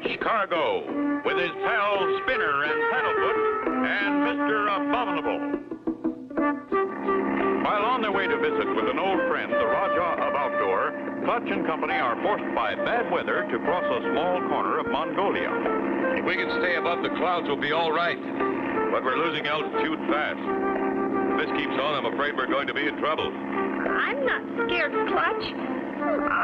Clutch Cargo with his pals Spinner and Paddlefoot and Mr. Abominable. While on their way to visit with an old friend, the Rajah of Outdoor, Clutch and Company are forced by bad weather to cross a small corner of Mongolia. If we can stay above the clouds, we'll be all right. But we're losing altitude fast. If this keeps on, I'm afraid we're going to be in trouble. I'm not scared, Clutch.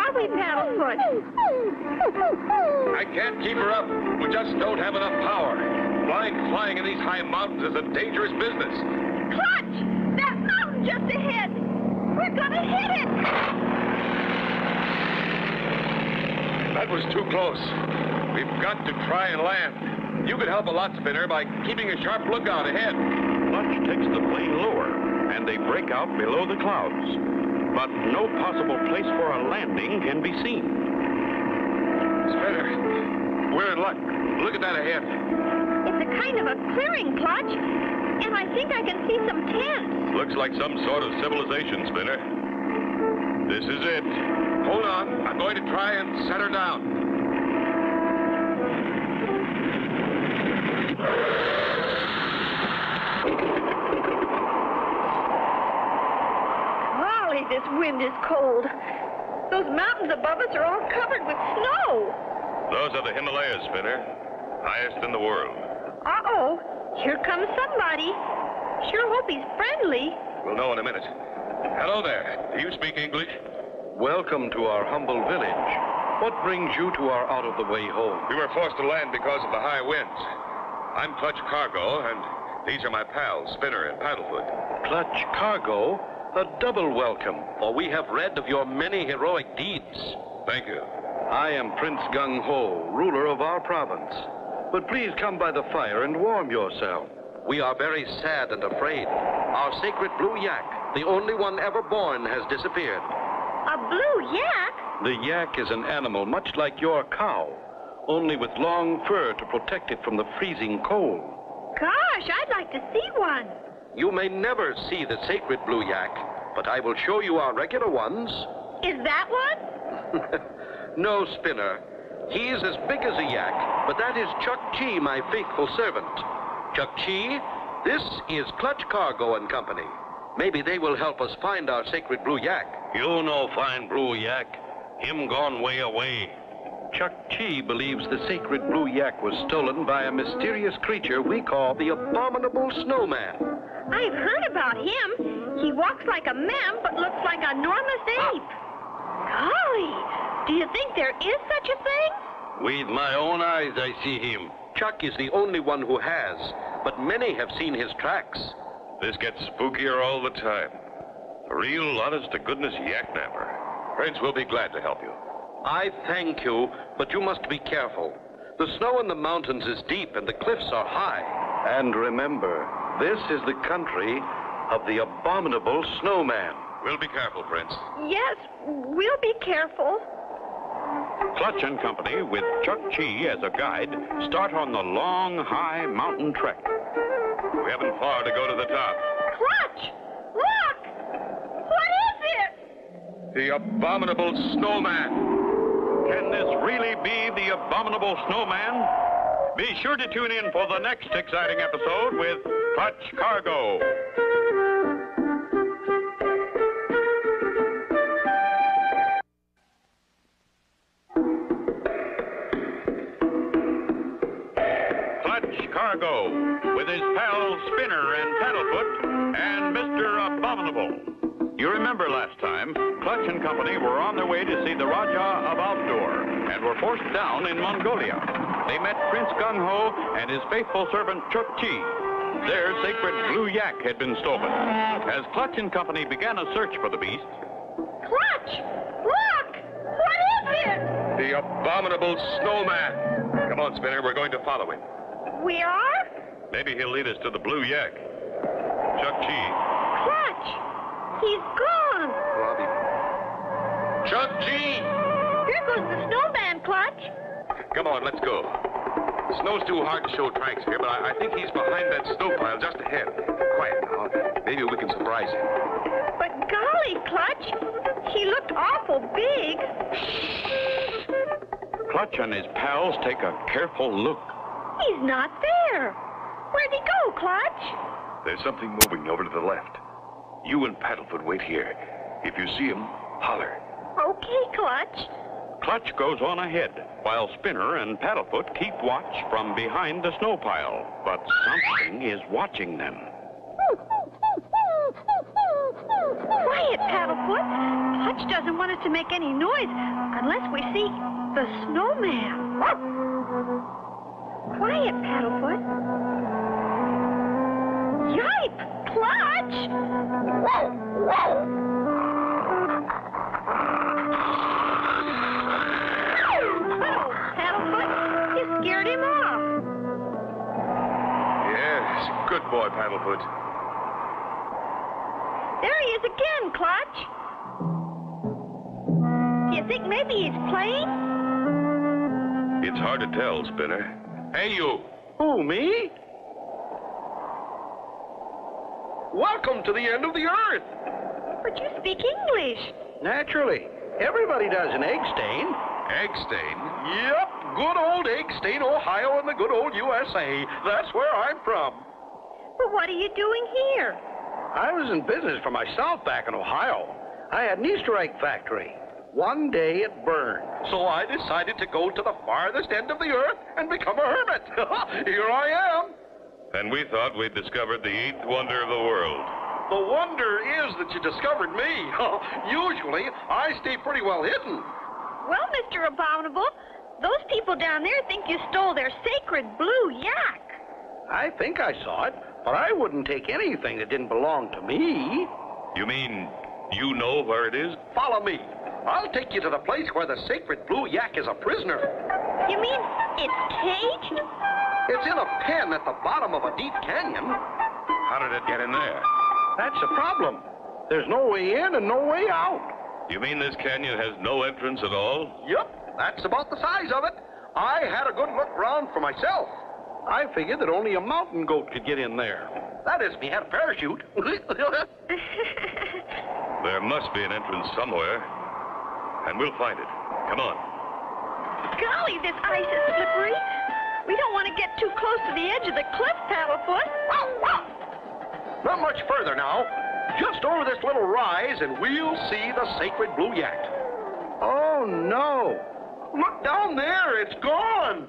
Are we, Paddlefoot? I can't keep her up. We just don't have enough power. Flying, flying in these high mountains is a dangerous business. Clutch! That mountain just ahead! We're gonna hit it! That was too close. We've got to try and land. You could help a lot, Spinner, by keeping a sharp lookout ahead. Clutch takes the plane lower, and they break out below the clouds. But no possible place for a landing can be seen. Spinner, we're in luck. Look at that ahead. It's a kind of a clearing, Clutch. And I think I can see some tents. Looks like some sort of civilization, Spinner. This is it. Hold on. I'm going to try and set her down. Golly, this wind is cold. Those mountains above us are all covered with snow. Those are the Himalayas, Spinner. Highest in the world. Uh-oh. Here comes somebody. Sure hope he's friendly. We'll know in a minute. Hello there. Do you speak English? Welcome to our humble village. What brings you to our out-of-the-way home? We were forced to land because of the high winds. I'm Clutch Cargo, and these are my pals, Spinner and Paddlefoot. Clutch Cargo, a double welcome, for we have read of your many heroic deeds. Thank you. I am Prince Gung Ho, ruler of our province. But please come by the fire and warm yourself. We are very sad and afraid. Our sacred blue yak, the only one ever born, has disappeared. A blue yak? The yak is an animal much like your cow, only with long fur to protect it from the freezing cold. Gosh, I'd like to see one. You may never see the sacred blue yak, but I will show you our regular ones. Is that one? no, Spinner. He's as big as a yak, but that is Chuck Chi, my faithful servant. Chuck Chi, this is Clutch Cargo and Company. Maybe they will help us find our sacred blue yak. You know fine blue yak. Him gone way away. Chuck Chi believes the sacred blue yak was stolen by a mysterious creature we call the abominable snowman. I've heard about him. He walks like a man, but looks like an enormous ape. Golly, do you think there is such a thing? With my own eyes, I see him. Chuck is the only one who has, but many have seen his tracks. This gets spookier all the time. A real honest to goodness yak napper. Prince, we'll be glad to help you. I thank you, but you must be careful. The snow in the mountains is deep and the cliffs are high. And remember, this is the country of the abominable snowman. We'll be careful, Prince. Yes, we'll be careful. Clutch and Company, with Chuck Chi as a guide, start on the long, high mountain trek. We haven't far to go to the top. Clutch! Look! What is it? The abominable snowman. Can this really be the abominable snowman? Be sure to tune in for the next exciting episode with Clutch Cargo. Clutch Cargo with his pals Spinner and Paddlefoot and Mr. Abominable. You remember last time, Clutch and Company were on their way to see the Rajah of Outdoor and were forced down in Mongolia. They met Prince Gung Ho and his faithful servant Chuck Chi. Their sacred blue yak had been stolen. As Clutch and Company began a search for the beast, Clutch! Look! What is it? The abominable snowman. Come on, Spinner. We're going to follow him. We are? maybe he'll lead us to the blue yak. Chuck Chi, Clutch! He's gone! I'll. Chuck Chi! Here goes the snowman, Clutch. Come on, let's go. The snow's too hard to show tracks here, but I, I think he's behind that snow pile just ahead. Quiet now. Maybe we can surprise him. But golly, Clutch, he looked awful big. Clutch and his pals take a careful look. He's not there. Where'd he go, Clutch? There's something moving over to the left. You and Paddlefoot wait here. If you see him, holler. Okay, Clutch. Clutch goes on ahead, while Spinner and Paddlefoot keep watch from behind the snow pile. But something is watching them. Quiet, Paddlefoot. Clutch doesn't want us to make any noise unless we see the snowman. Quiet, Paddlefoot. Yipe! Clutch! Good boy, Paddlefoot. There he is again, Clutch. Do you think maybe he's playing? It's hard to tell, Spinner. Hey, you. Who, me? Welcome to the end of the earth. But you speak English. Naturally. Everybody does an egg stain. Egg stain? Yep, good old egg stain, Ohio, and the good old USA. That's where I'm from. But what are you doing here? I was in business for myself back in Ohio. I had an Easter egg factory. One day it burned. So I decided to go to the farthest end of the earth and become a hermit. Here I am. And we thought we'd discovered the eighth wonder of the world. The wonder is that you discovered me. Usually, I stay pretty well hidden. Well, Mr. Abominable, those people down there think you stole their sacred blue yak. I think I saw it, but I wouldn't take anything that didn't belong to me. You mean you know where it is? Follow me. I'll take you to the place where the sacred blue yak is a prisoner. You mean it's caged? It's in a pen at the bottom of a deep canyon. How did it get in there? That's the problem. There's no way in and no way out. You mean this canyon has no entrance at all? Yep, that's about the size of it. I had a good look round for myself. I figured that only a mountain goat could get in there. That is, if he had a parachute. There must be an entrance somewhere. And we'll find it. Come on. Golly, this ice is slippery. We don't want to get too close to the edge of the cliff, Paddlefoot. Not much further now. Just over this little rise, and we'll see the sacred blue yak. Oh, no. Look down there, it's gone.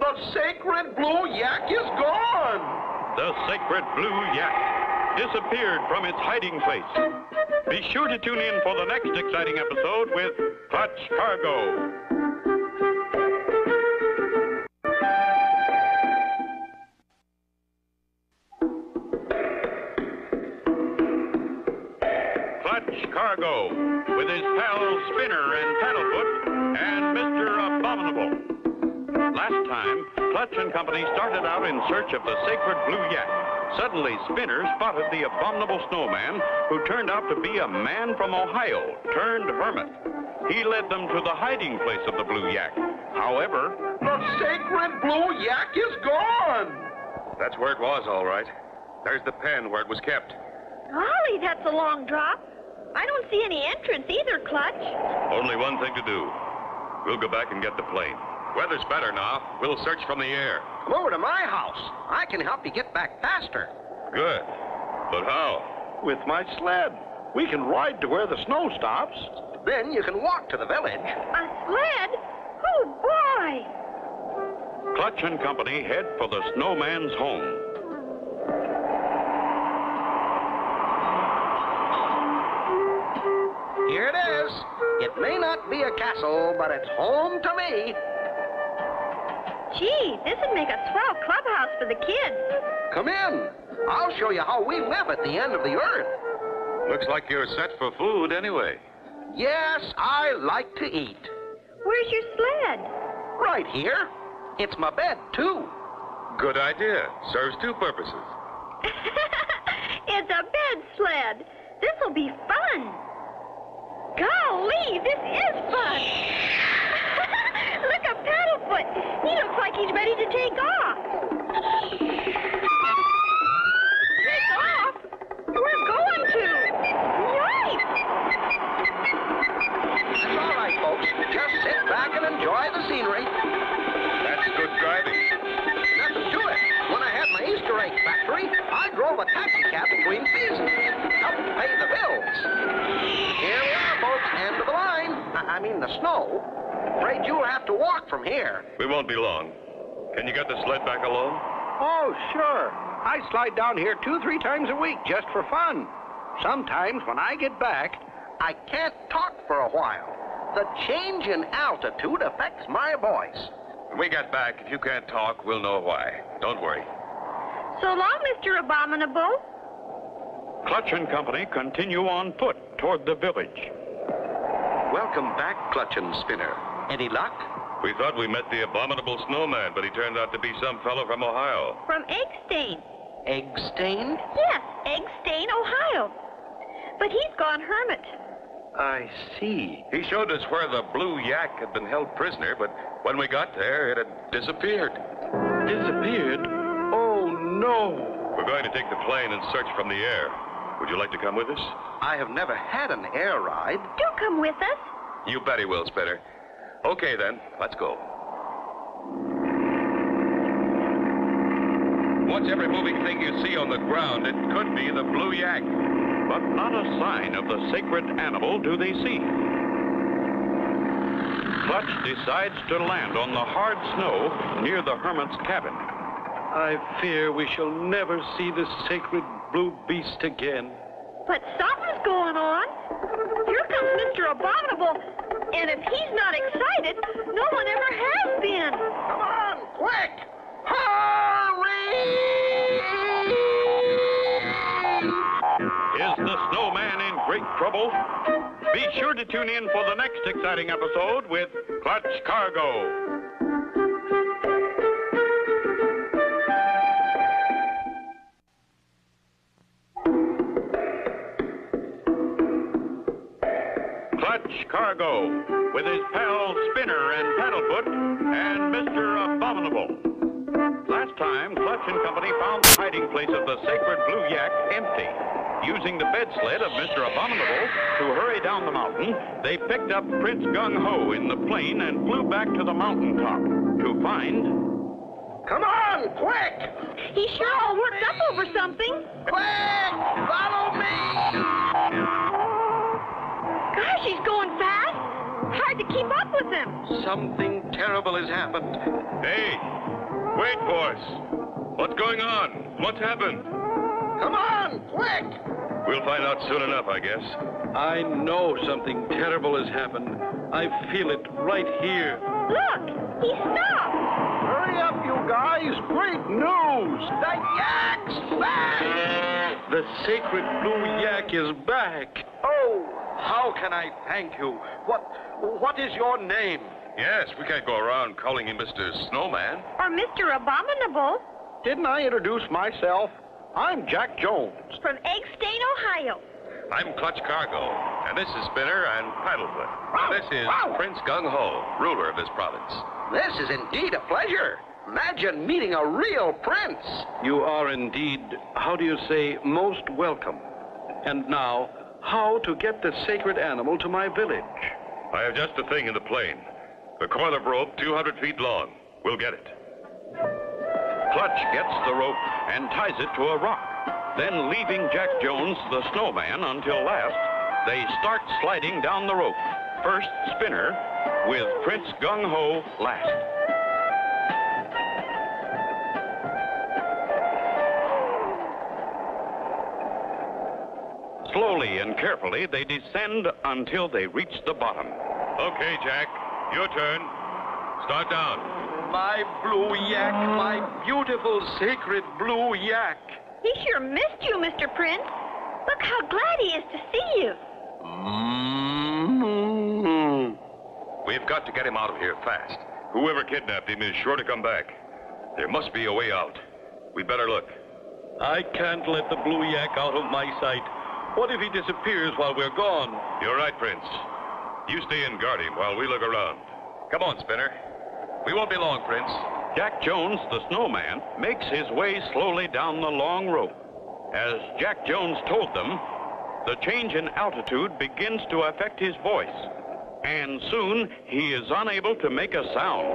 The sacred blue yak is gone. The sacred blue yak disappeared from its hiding place. Be sure to tune in for the next exciting episode with Clutch Cargo. Clutch Cargo with his pals Spinner and Paddlefoot and Mr. Abominable. Last time, Clutch and Company started out in search of the sacred blue yak. Suddenly, Spinner spotted the abominable snowman, who turned out to be a man from Ohio, turned hermit. He led them to the hiding place of the blue yak. However, The sacred blue yak is gone. That's where it was, all right. There's the pen where it was kept. Golly, that's a long drop. I don't see any entrance either, Clutch. Only one thing to do. We'll go back and get the plane. Weather's better now. We'll search from the air. Come over to my house. I can help you get back faster. Good. But how? With my sled. We can ride to where the snow stops. Then you can walk to the village. A sled? Oh, boy. Clutch and Company head for the snowman's home. Here it is. It may not be a castle, but it's home to me. Gee, this would make a swell clubhouse for the kids. Come in. I'll show you how we live at the end of the earth. Looks like you're set for food anyway. Yes, I like to eat. Where's your sled? Right here. It's my bed, too. Good idea. Serves two purposes. it's a bed sled. This'll be fun. Golly, this is fun. Paddlefoot. He looks like he's ready to take off. From here. We won't be long. Can you get the sled back alone? Oh, sure. I slide down here two, three times a week just for fun. Sometimes when I get back, I can't talk for a while. The change in altitude affects my voice. When we get back, if you can't talk, we'll know why. Don't worry. So long, Mr. Abominable. Clutch and Company continue on foot toward the village. Welcome back, Clutch and Spinner. Any luck? We thought we met the abominable snowman, but he turned out to be some fellow from Ohio. From Eggstain. Egg stained? Yes, Eggstain, Ohio. But he's gone hermit. I see. He showed us where the blue yak had been held prisoner, but when we got there, it had disappeared. Disappeared? Oh, no. We're going to take the plane and search from the air. Would you like to come with us? I have never had an air ride. Do come with us. You bet he will, Spinner. Okay, then. Let's go. Watch every moving thing you see on the ground. It could be the blue yak. But not a sign of the sacred animal do they see. Clutch decides to land on the hard snow near the hermit's cabin. I fear we shall never see the sacred blue beast again. But something's going on. Here comes Mr. Abominable. And if he's not excited, no one ever has been. Come on, quick! Hurry! Is the snowman in great trouble? Be sure to tune in for the next exciting episode with Clutch Cargo. Clutch with his pals Spinner and Paddlefoot and Mr. Abominable. Last time, Clutch and Company found the hiding place of the sacred blue yak empty. Using the bed sled of Mr. Abominable to hurry down the mountain, they picked up Prince Gung Ho in the plane and flew back to the mountaintop to find. Come on, quick! He's sure all worked up over something. Quick! Follow me! Gosh, he's going fast. Hard to keep up with him. Something terrible has happened. Hey, wait, boys. What's going on? What's happened? Come on, quick! We'll find out soon enough, I guess. I know something terrible has happened. I feel it right here. Look, he stopped. Hurry up, you guys! Great news! The yak's back! The sacred blue yak is back. Oh, how can I thank you? What, what is your name? Yes, we can't go around calling him Mr. Snowman. Or Mr. Abominable Didn't I introduce myself? I'm Jack Jones. from Eggstain, Ohio. I'm Clutch Cargo, and this is Spinner and Paddlefoot. Wow, And this is wow. Prince Gung Ho, ruler of this province. This is indeed a pleasure. Imagine meeting a real prince. You are indeed, how do you say, most welcome. And now, how to get the sacred animal to my village? I have just a thing in the plane. The coil of rope 200 feet long. We'll get it. Clutch gets the rope and ties it to a rock. Then, leaving Jack Jones, the snowman, until last, they start sliding down the rope. First, Spinner, with Prince Gung Ho last. Slowly and carefully, they descend until they reach the bottom. Okay, Jack, your turn. Start down. My blue yak, my beautiful sacred blue yak. He sure missed you, Mr. Prince. Look how glad he is to see you. Mm-hmm. We've got to get him out of here fast. Whoever kidnapped him is sure to come back. There must be a way out. We better look. I can't let the blue yak out of my sight. What if he disappears while we're gone? You're right, Prince. You stay and guard him while we look around. Come on, Spinner. We won't be long, Prince. Jack Jones, the snowman, makes his way slowly down the long rope. As Jack Jones told them, the change in altitude begins to affect his voice, and soon he is unable to make a sound.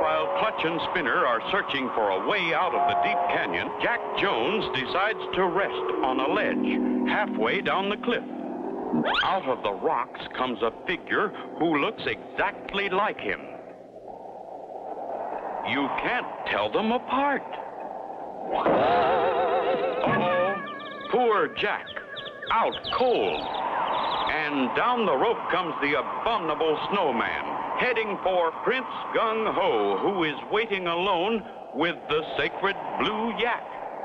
while Clutch and Spinner are searching for a way out of the deep canyon, Jack Jones decides to rest on a ledge halfway down the cliff. Out of the rocks comes a figure who looks exactly like him. You can't tell them apart. Uh-oh. Poor Jack. Out cold. And down the rope comes the abominable snowman, heading for Prince Gung Ho, who is waiting alone with the sacred blue yak.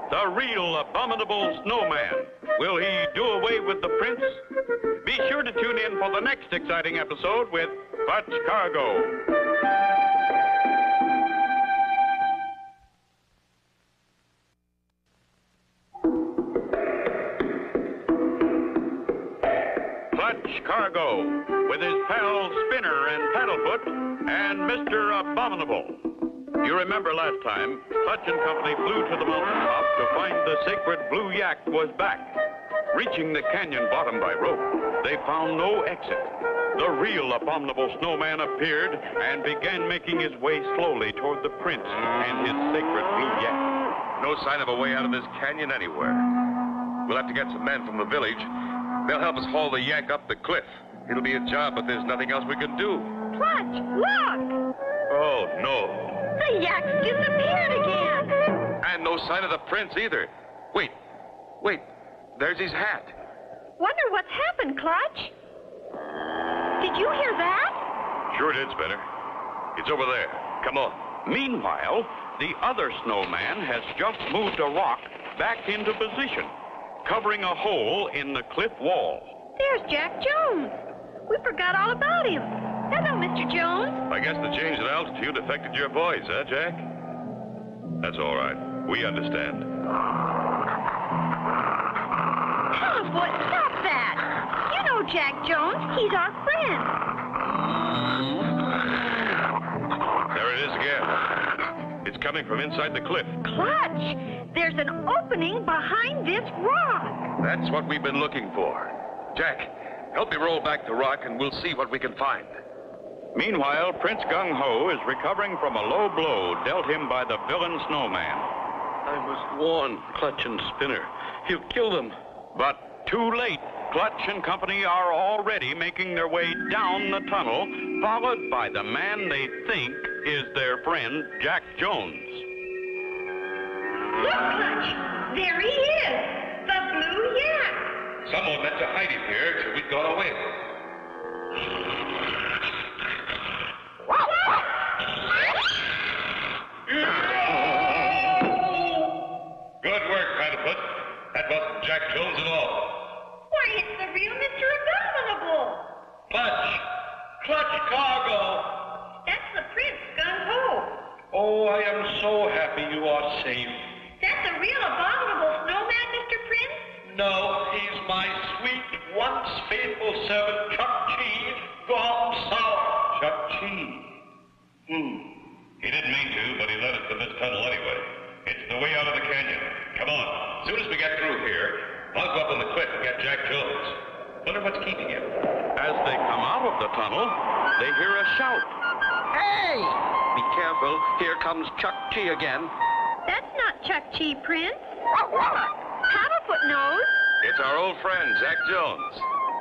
The real abominable snowman. Will he do away with the prince? Be sure to tune in for the next exciting episode with Clutch Cargo. Clutch with his pals Spinner and Paddlefoot and Mr. Abominable. You remember last time, Clutch and Company flew to the mountaintop to find the sacred blue yak was back. Reaching the canyon bottom by rope, they found no exit. The real abominable snowman appeared and began making his way slowly toward the prince and his sacred blue yak. No sign of a way out of this canyon anywhere. We'll have to get some men from the village. They'll help us haul the yak up the cliff. It'll be a job, but there's nothing else we can do. Clutch, look! Oh, no. The yak's disappeared again. And no sign of the prince either. Wait, wait. There's his hat. Wonder what's happened, Clutch? Did you hear that? Sure did, Spinner. It's over there. Come on. Meanwhile, the other snowman has just moved a rock back into position, covering a hole in the cliff wall. There's Jack Jones. We forgot all about him. Hello, Mr. Jones. I guess the change in altitude affected your voice, huh, Jack? That's all right. We understand. Paddlefoot, stop that. You know Jack Jones. He's our friend. Coming from inside the cliff. Clutch, there's an opening behind this rock. That's what we've been looking for. Jack, help me roll back the rock and we'll see what we can find. Meanwhile, Prince Gung Ho is recovering from a low blow dealt him by the villain snowman. I must warn Clutch and Spinner. He'll kill them. But too late. Clutch and company are already making their way down the tunnel, followed by the man they think is their friend, Jack Jones. Look, Clutch. There he is. The blue yak. Someone meant to hide him here till we'd gone away. Good work, Paddlefoot. That wasn't Jack Jones at all. Why, it's the real Mr. Abominable. Clutch! Clutch cargo! That's the Prince Gung Ho. Oh, I am so happy you are safe. That's a real abominable snowman, Mr. Prince? No, he's my sweet, once faithful servant, Chuck Chi, gone sour. Chuck Chi. Hmm. He didn't mean to, but he led us to this tunnel anyway. It's the way out of the canyon. Come on. As soon as we get through here, I'll go up on the cliff and get Jack Jones. Wonder what's keeping him. As they come out of the tunnel, they hear a shout. Hey! Be careful. Here comes Chuck Chi again. That's not Chuck Chi, Prince. Paddlefoot knows. It's our old friend, Jack Jones.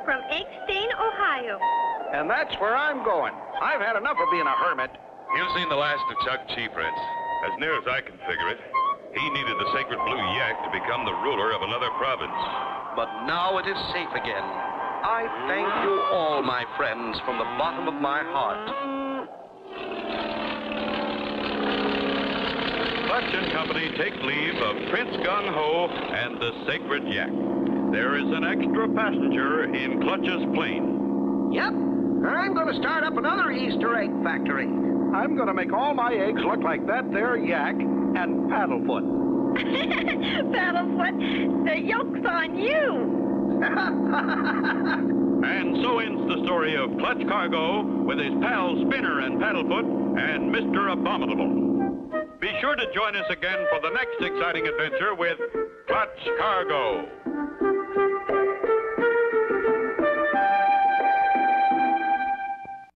From Eggstain, Ohio. And that's where I'm going. I've had enough of being a hermit. You've seen the last of Chuck Chi, Prince. As near as I can figure it, he needed the sacred blue yak to become the ruler of another province. But now it is safe again. I thank you all, my friends, from the bottom of my heart. Clutch and company take leave of Prince Gung Ho and the sacred yak. There is an extra passenger in Clutch's plane. Yep. I'm going to start up another Easter egg factory. I'm going to make all my eggs look like that there yak and Paddlefoot. Paddlefoot, the yoke's on you. And so ends the story of Clutch Cargo with his pals Spinner and Paddlefoot and Mr. Abominable. Be sure to join us again for the next exciting adventure with Clutch Cargo.